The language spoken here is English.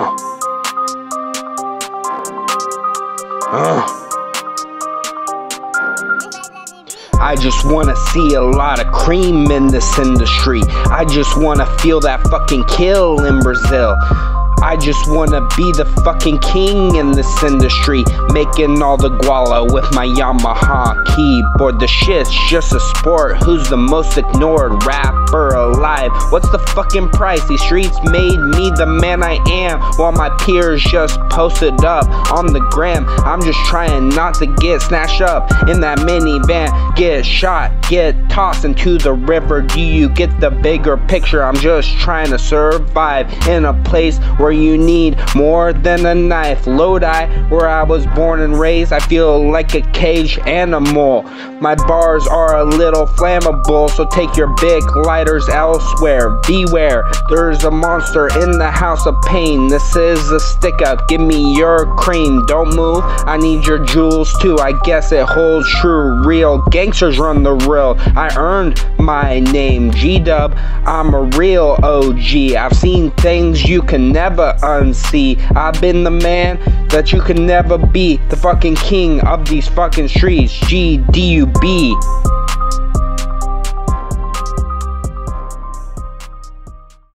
Uh. Uh. I just wanna see a lot of cream in this industry. I just wanna feel that fucking kill in Brazil. I just wanna be the fucking king in this industry, making all the guala with my Yamaha keyboard. The shit's just a sport. Who's the most ignored rapper alive? What's the fucking price? These streets made me the man I am, while my peers just posted up on the gram. I'm just trying not to get snatched up in that minivan, get shot, get tossed into the river. Do you get the bigger picture? I'm just trying to survive in a place where where you need more than a knife. Lodi, where I was born and raised, I feel like a caged animal. My bars are a little flammable, so take your Bic lighters elsewhere. Beware, there's a monster in the house of pain. This is a stick up, give me your cream. Don't move, I need your jewels too. I guess it holds true. Real gangsters run the real. I earned my name, G Dub. I'm a real OG. I've seen things you can never never unsee. I've been the man that you can never be. The fucking king of these fucking streets. G D U B.